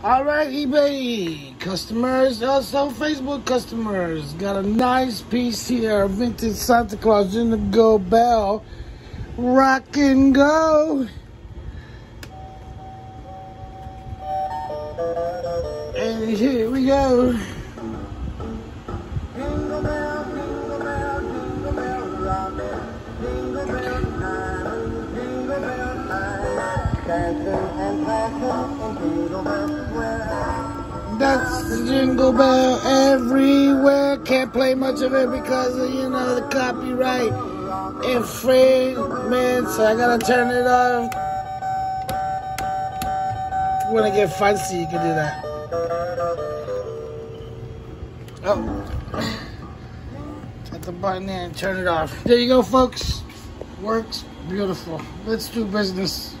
All right, eBay customers, uh, also Facebook customers. Got a nice piece here, vintage Santa Claus Jingle Bell. Rock and go. And here we go. Jingle bell, jingle bell, jingle bell rock. Jingle bell That's the jingle bell everywhere. Can't play much of it because of, you know, the copyright infringement. So I gotta turn it off. When I get fancy, you can do that. Oh. Hit the button there and turn it off. There you go, folks. Works beautiful. Let's do business.